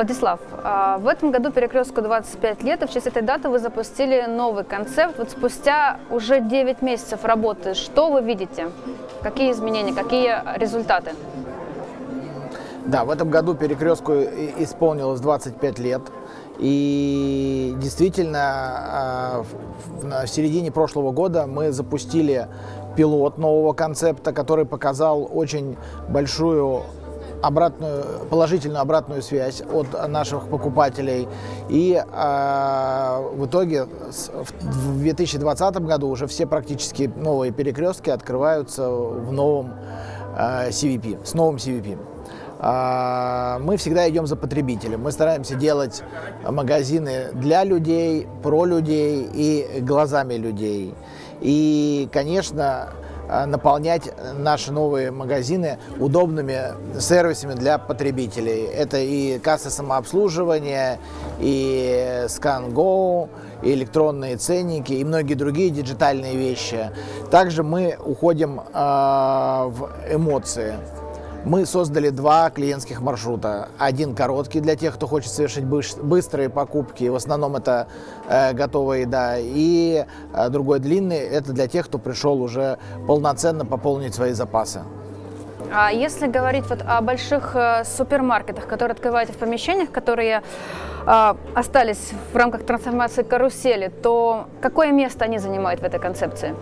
Владислав, а, в этом году перекрестку 25 лет, и в честь этой даты вы запустили новый концепт. Вот спустя уже 9 месяцев работы, что вы видите? Какие изменения, какие результаты? Да, в этом году перекрестку исполнилось 25 лет. И действительно, а, в середине прошлого года мы запустили пилот нового концепта, который показал очень большую обратную, положительную обратную связь от наших покупателей. И э, в итоге в 2020 году уже все практически новые перекрестки открываются в новом э, CVP, с новым CVP. А, мы всегда идем за потребителем. Мы стараемся делать магазины для людей, про людей и глазами людей. И, конечно, наполнять наши новые магазины удобными сервисами для потребителей. Это и кассы самообслуживания, и ScanGo, и электронные ценники, и многие другие диджитальные вещи. Также мы уходим э, в эмоции мы создали два клиентских маршрута. Один короткий для тех, кто хочет совершить быстрые покупки, в основном это э, готовая еда, и э, другой длинный, это для тех, кто пришел уже полноценно пополнить свои запасы. А если говорить вот о больших э, супермаркетах, которые открываете в помещениях, которые э, остались в рамках трансформации карусели, то какое место они занимают в этой концепции?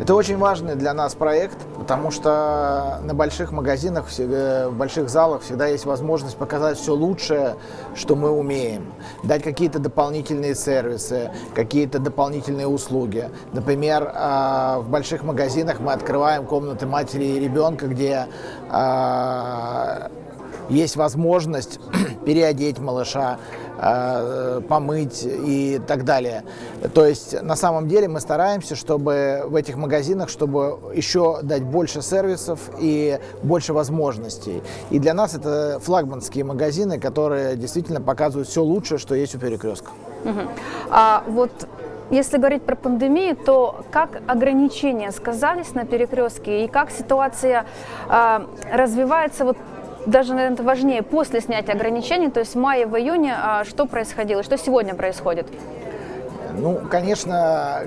Это очень важный для нас проект, потому что на больших магазинах, в больших залах всегда есть возможность показать все лучшее, что мы умеем. Дать какие-то дополнительные сервисы, какие-то дополнительные услуги. Например, а, в больших магазинах мы открываем комнаты матери и ребенка, где а, есть возможность переодеть малыша, помыть и так далее. То есть на самом деле мы стараемся, чтобы в этих магазинах, чтобы еще дать больше сервисов и больше возможностей. И для нас это флагманские магазины, которые действительно показывают все лучшее, что есть у перекрестка. А вот если говорить про пандемию, то как ограничения сказались на перекрестке и как ситуация э, развивается вот даже, наверное, это важнее, после снятия ограничений, то есть в мае, в июне, а что происходило, что сегодня происходит? Ну, конечно,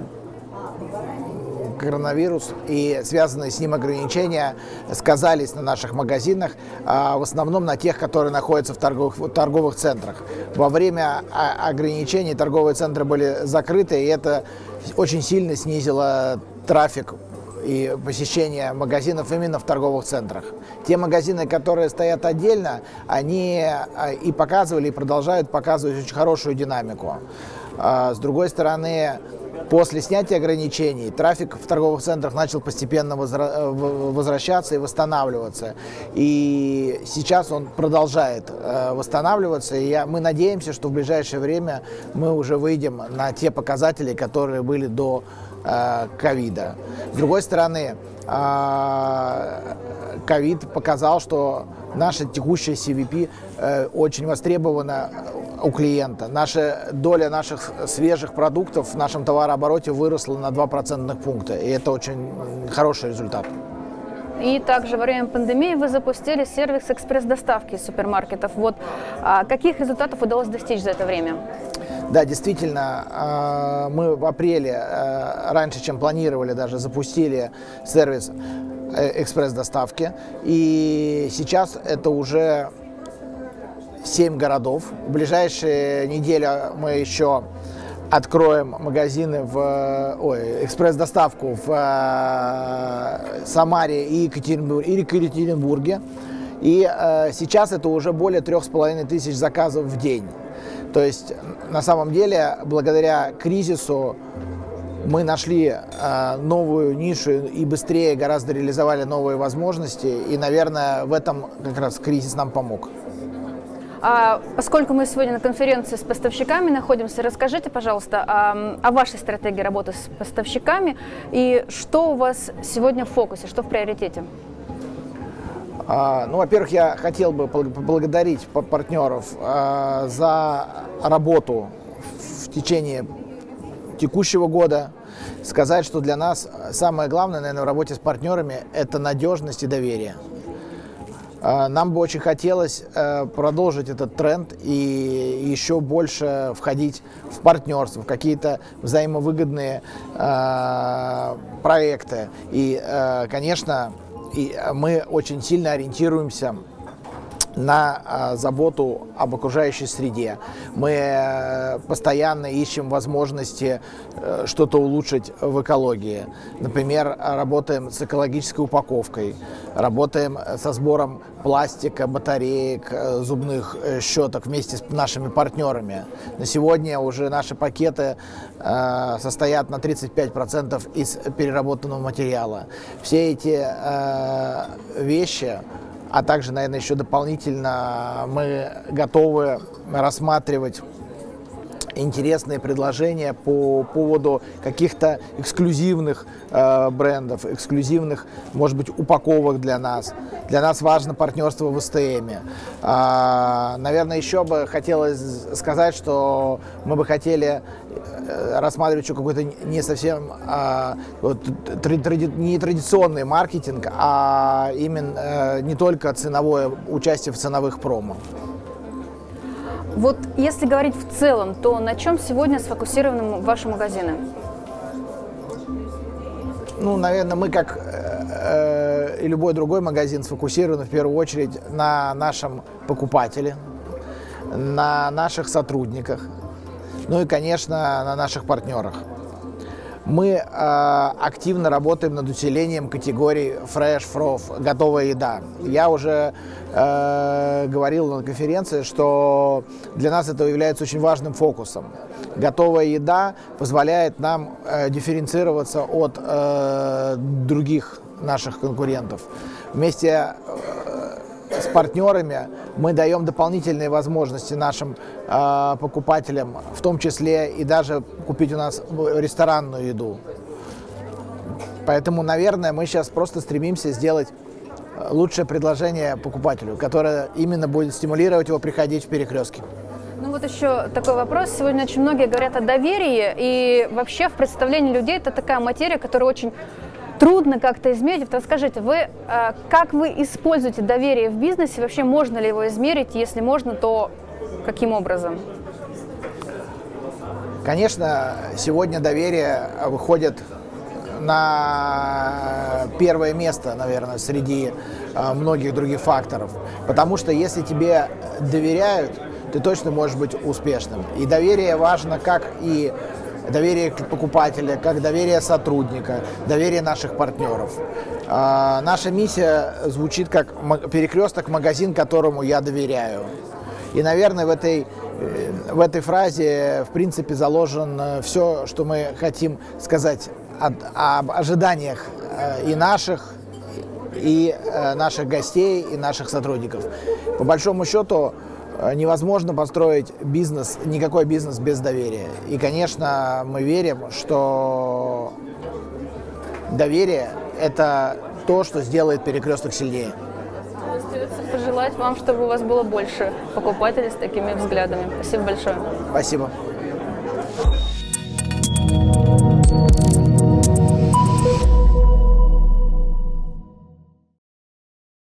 коронавирус и связанные с ним ограничения сказались на наших магазинах, а в основном на тех, которые находятся в торговых, в торговых центрах. Во время ограничений торговые центры были закрыты, и это очень сильно снизило трафик и посещение магазинов именно в торговых центрах. Те магазины, которые стоят отдельно, они а, и показывали, и продолжают показывать очень хорошую динамику. А, с другой стороны, После снятия ограничений трафик в торговых центрах начал постепенно э, возвращаться и восстанавливаться. И сейчас он продолжает э, восстанавливаться. И мы надеемся, что в ближайшее время мы уже выйдем на те показатели, которые были до ковида. С другой стороны, э, ковид показал, что наша текущая CVP э, очень востребована у клиента. Наша доля наших свежих продуктов в нашем товарообороте выросла на 2 процентных пункта, и это очень хороший результат. И также во время пандемии вы запустили сервис экспресс-доставки из супермаркетов. Вот а каких результатов удалось достичь за это время? Да, действительно, а, мы в апреле, а, раньше, чем планировали, даже запустили сервис э, экспресс-доставки. И сейчас это уже 7 городов. В ближайшие недели мы еще откроем магазины в ой, экспресс-доставку в э, Самаре и Екатеринбурге. И Екатеринбурге. И э, сейчас это уже более трех с половиной тысяч заказов в день. То есть на самом деле благодаря кризису мы нашли э, новую нишу и быстрее гораздо реализовали новые возможности. И, наверное, в этом как раз кризис нам помог. А, поскольку мы сегодня на конференции с поставщиками находимся, расскажите, пожалуйста, о, о вашей стратегии работы с поставщиками и что у вас сегодня в фокусе, что в приоритете? А, ну, во-первых, я хотел бы поблагодарить партнеров а, за работу в течение текущего года. Сказать, что для нас самое главное, наверное, в работе с партнерами – это надежность и доверие. Э, нам бы очень хотелось э, продолжить этот тренд и еще больше входить в партнерство, в какие-то взаимовыгодные проекты. И, конечно, мы очень сильно ориентируемся на а, заботу об окружающей среде. Мы э, постоянно ищем возможности э, что-то улучшить в экологии. Например, работаем с экологической упаковкой, работаем со сбором пластика, батареек, э, зубных щеток вместе с нашими партнерами. На сегодня уже наши пакеты состоят на 35% из переработанного материала. Все эти вещи а также, наверное, еще дополнительно мы готовы рассматривать интересные предложения по поводу каких-то эксклюзивных э, брендов, эксклюзивных, может быть, упаковок для нас. Для нас важно партнерство в СТМ. А, наверное, еще бы хотелось сказать, что мы бы хотели э, рассматривать еще какой-то не совсем а, вот, тради, не традиционный маркетинг, а именно э, не только ценовое участие в ценовых промо. Вот если говорить в целом, то на чем сегодня сфокусированы ваши магазины? Ну, наверное, мы, как э, и любой другой магазин, сфокусированы в первую очередь на нашем покупателе, на наших сотрудниках, ну и, конечно, на наших партнерах. Мы э, активно работаем над усилением категорий Fresh, Frof, готовая еда. Я уже э, говорил на конференции, что для нас это является очень важным фокусом. Готовая еда позволяет нам э, дифференцироваться от э, других наших конкурентов. Вместе э, с партнерами мы даем дополнительные возможности нашим э, покупателям, в том числе и даже купить у нас ресторанную еду. Поэтому, наверное, мы сейчас просто стремимся сделать э, лучшее предложение покупателю, которое именно будет стимулировать его приходить в перекрестки. Ну вот еще такой вопрос. Сегодня очень многие говорят о доверии, и вообще в представлении людей это такая материя, которая очень трудно как-то измерить. Вот скажите, вы, э, как вы используете доверие в бизнесе? Вообще можно ли его измерить? Если можно, то каким образом? Конечно, сегодня доверие выходит на первое место, наверное, среди э, многих других факторов. Потому что если тебе доверяют, ты точно можешь быть успешным. И доверие важно как и доверие покупателя, как доверие сотрудника, доверие наших партнеров. А, наша миссия звучит как перекресток магазин, которому я доверяю. И, наверное, в этой, э, в этой фразе, в принципе, заложено все, что мы хотим сказать об, об ожиданиях э, и наших, и э, наших гостей, и наших сотрудников. По большому счету, Э, невозможно построить бизнес, никакой бизнес без доверия. И, конечно, мы верим, что доверие – это то, что сделает перекресток сильнее. Остается пожелать вам, чтобы у вас было больше покупателей с такими взглядами. Спасибо большое. Спасибо.